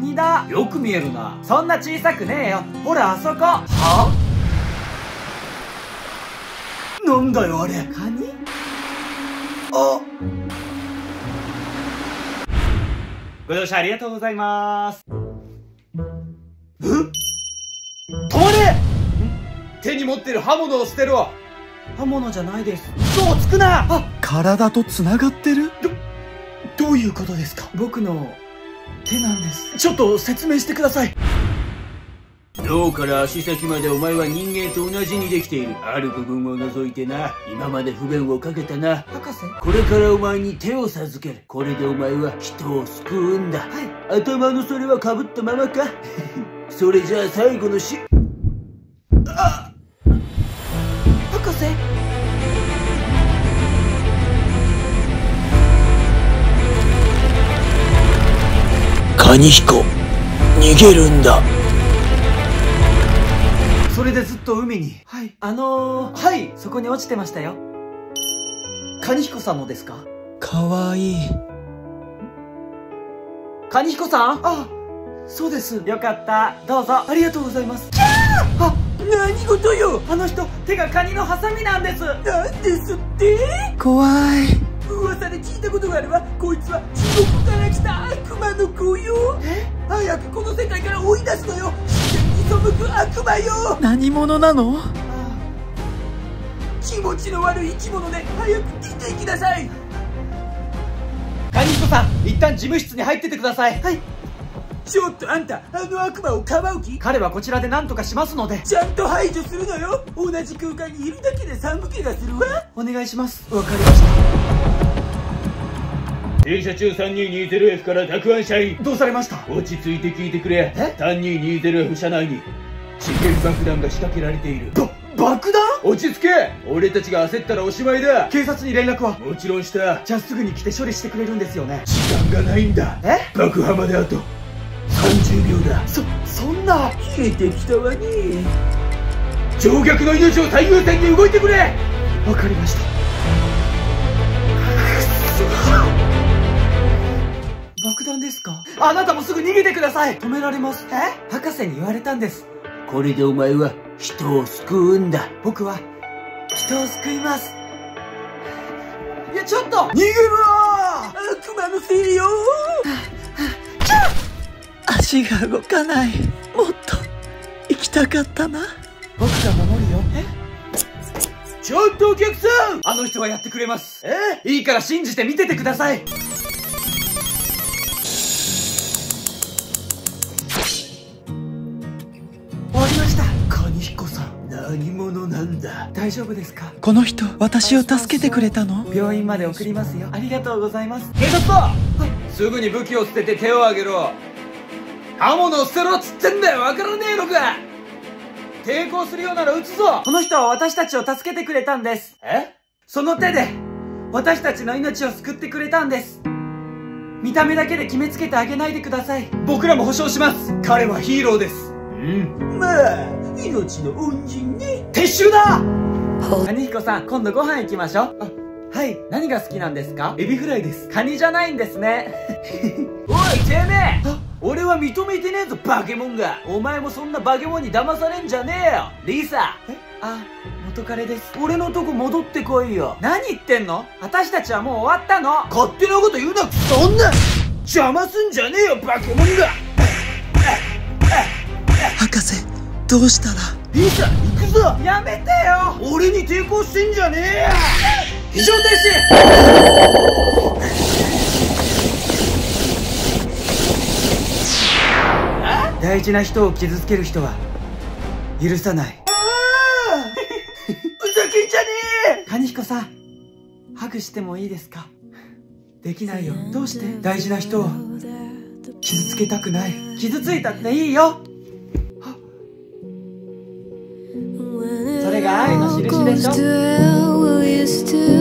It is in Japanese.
ニだ？よく見えるな。そんな小さくねえよ。ほらあそこ。は？なんだよあれ。カニ？あ？ご乗車ありがとうございます。え？止まれ！手に持ってる刃物を捨てろ。刃物じゃないです。嘘をつくな！あ！体と繋がってる？どういうことですか？僕の手なんです。ちょっと説明してください。脳から足先までお前は人間と同じにできている。ある部分を除いてな。今まで不便をかけたな。博士？これからお前に手を授ける。これでお前は人を救うんだ。はい。頭のそれはかぶったままか？それじゃあ最後のし博カニヒコ逃げるんだ。それでずっと海に。はい。あのー、はい。そこに落ちてましたよ。カニヒコさんのですか？かわいい。カニヒコさん？あそうです。よかった。どうぞ。ありがとうございます。キャー！あ何事よ。あの人手がカニのハサミなんです。なんですって？怖い。噂で聞いたことがあるわこいつは地獄から来た悪魔悪魔よ。何者なの？あ気持ちの悪い生き物で早く出てきなさい。カニヒコさん一旦事務室に入っててください。はい。ちょっとあんたあの悪魔をかばう気？彼はこちらで何とかしますので。ちゃんと排除するのよ。同じ空間にいるだけで寒気がするわ。お願いします。わかりました。停車中 3220F から沢庵社員どうされました？落ち着いて聞いてくれ。え？3220F 車内に試験爆弾が仕掛けられている。ば爆弾？落ち着け。俺たちが焦ったらおしまいだ。警察に連絡はもちろんした。じゃあすぐに来て処理してくれるんですよね。時間がないんだ。え？爆破まであと30秒だ。そそんな。消えてきたわね。乗客の命を最優先に動いてくれ。わかりました。爆弾ですか？あなたもすぐ逃げてください。止められます。え？博士に言われたんですこれでお前は人を救うんだ。僕は人を救います。いやちょっと！逃げるわ悪魔のせいよ足が動かない。もっと行きたかったな。僕が守るよ。え？ちょっとお客さん！あの人はやってくれます。え？いいから信じて見ててください何者なんだ。大丈夫ですか？この人私を助けてくれたの？病院まで送りますよ。ありがとうございます。警察だ！すぐに武器を捨てて手を挙げろ。刃物を捨てろっつってんだよ。わからねえのか！抵抗するようなら撃つぞ！この人は私たちを助けてくれたんです。え？その手で私たちの命を救ってくれたんです。見た目だけで決めつけてあげないでください。僕らも保証します。彼はヒーローですうん。まあ命の恩人ね撤収だ。カニヒコさん今度ご飯行きましょう。あはい。何が好きなんですか？エビフライです。カニじゃないんですね。おいてめえ！あ俺は認めてねえぞバケモンが。お前もそんなバケモンに騙されんじゃねえよ。リサえ？あ元彼です。俺のとこ戻ってこいよ。何言ってんの？私たちはもう終わったの。勝手なこと言うなそんな邪魔すんじゃねえよバケモンが博士どうしたら？リサ行くぞ！やめてよ！俺に抵抗してんじゃねえよ非常停止大事な人を傷つける人は許さない。ふざけんじゃねえ！カニヒコさんハグしてもいいですか？できないよ。どうして？大事な人を傷つけたくない。傷ついたっていいよ goes to hell, will you still?